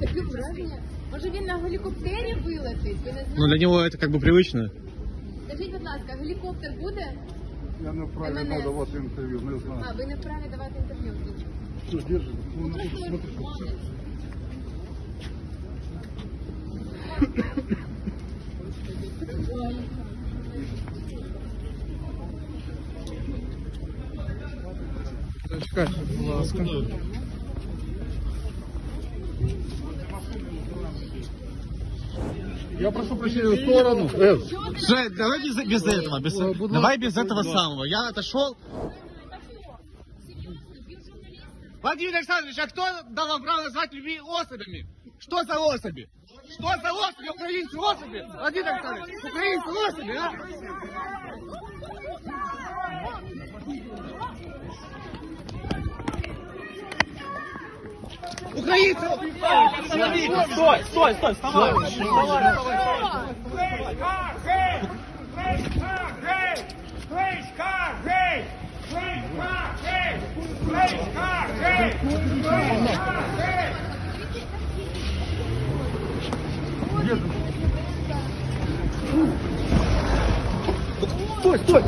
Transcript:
Таке враження. Може він на гелікоптері вилетить? Ви не знаєте? Ну для него это как бы привычно. Скажіть, будь ласка, гелікоптер буде? Я не вправі МНС. давати інтерв'ю, не знаю. А, ви не вправі давати інтерв'ю. Все, держи. Ну, ну, смотри, смотри. Чекайте, будь ласка. Я прошу прощения, в сторону. Э, Жень, давай без, без этого, без, Будь ласка, давай без этого самого. Я отошел. Владимир Александрович, а кто дал вам право назвать людей особями? Что за особи? Что за особи? Украинцы особи? Владимир Александрович, украинцы особи, а? Украинцы! Стой, стой, стой, вставай! Стой, стой!